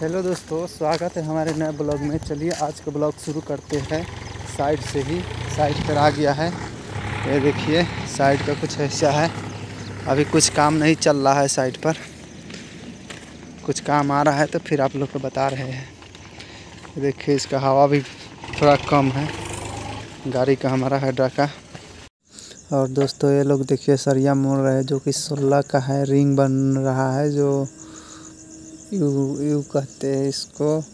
Hello दोस्तों, स्वागत है हमारे नए ब्लॉग में। चलिए, आज का ब्लॉग शुरू करते हैं। साइड से ही, साइड पर आ गया है। ये देखिए, साइड का कुछ ऐसा है। अभी कुछ काम नहीं चल रहा है साइड पर। कुछ काम आ रहा है तो फिर आप लोग को बता रहे हैं। देखिए, इसका हवा भी थोड़ा कम है। गाड़ी का, हमारा हेड्रा का। और दोस्तों, ये लोग देखिए, सरिया मोड़ रहे हैं, जो कि सोलह का है। रिंग बन रहा है, जो यू यू कहते हैं इसको।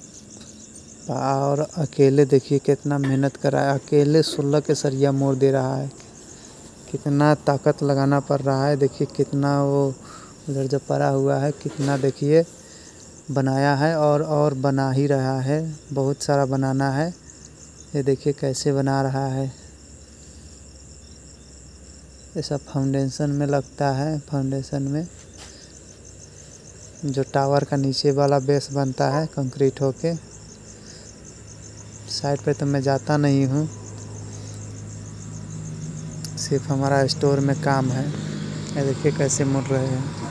और अकेले देखिए कितना मेहनत कर रहा है। अकेले सोलह के सरिया मोड़ दे रहा है। कितना ताकत लगाना पड़ रहा है। देखिए कितना वो उधर जब पड़ा हुआ है, कितना देखिए बनाया है और और बना ही रहा है। बहुत सारा बनाना है। ये देखिए कैसे बना रहा है। सब फाउंडेशन में लगता है फाउंडेशन में। जो टावर का नीचे वाला बेस बनता है, कंक्रीट होके। साइड पे तो मैं जाता नहीं हूँ। सिर्फ़ हमारा स्टोर में काम है। ये देखिए कैसे मुड़ रहे हैं।